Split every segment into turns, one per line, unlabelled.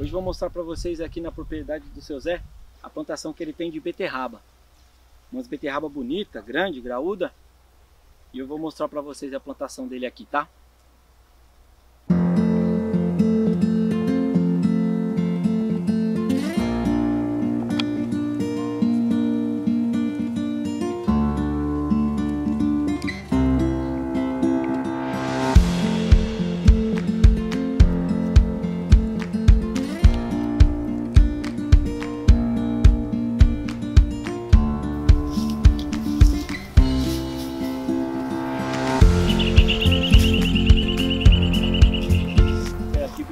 Hoje vou mostrar para vocês aqui na propriedade do seu Zé a plantação que ele tem de beterraba. Umas beterraba bonita, grande, graúda. E eu vou mostrar para vocês a plantação dele aqui, tá?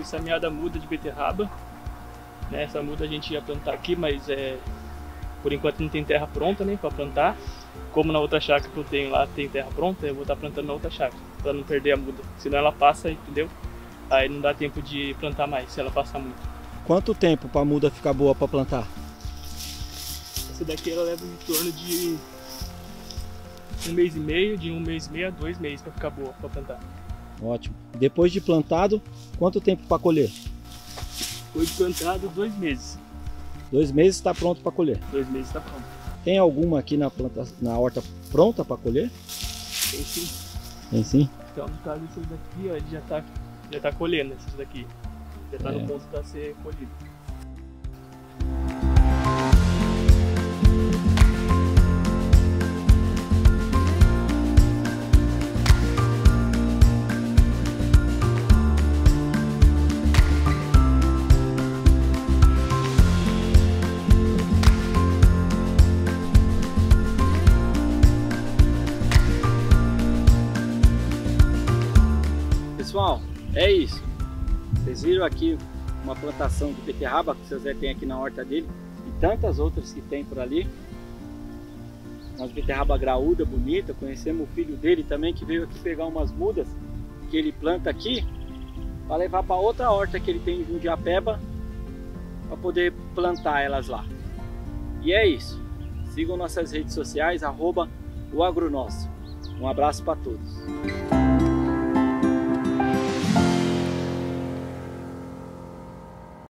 Semeada muda de beterraba. Né? Essa muda a gente ia plantar aqui, mas é, por enquanto não tem terra pronta né, para plantar. Como na outra chácara que eu tenho lá tem terra pronta, eu vou estar plantando na outra chácara, para não perder a muda. Senão ela passa, entendeu? Aí não dá tempo de plantar mais, se ela passar muito.
Quanto tempo para a muda ficar boa para plantar?
Essa daqui ela leva em torno de um mês e meio, de um mês e meio a dois meses para ficar boa para plantar.
Ótimo. Depois de plantado, quanto tempo para colher?
Foi plantado dois meses.
Dois meses está pronto para colher?
Dois meses está pronto.
Tem alguma aqui na, planta, na horta pronta para colher?
Tem sim.
Tem sim?
Então, no caso, esses daqui, ó, ele já está já tá colhendo, esses daqui. Já está é. no ponto para ser colhido.
Pessoal, é isso. Vocês viram aqui uma plantação de beterraba que o seu Zé tem aqui na horta dele e tantas outras que tem por ali. Umas beterraba graúda, bonita. Conhecemos o filho dele também que veio aqui pegar umas mudas que ele planta aqui para levar para outra horta que ele tem em Jundiapeba para poder plantar elas lá. E é isso. Sigam nossas redes sociais, arroba o. Um abraço para todos.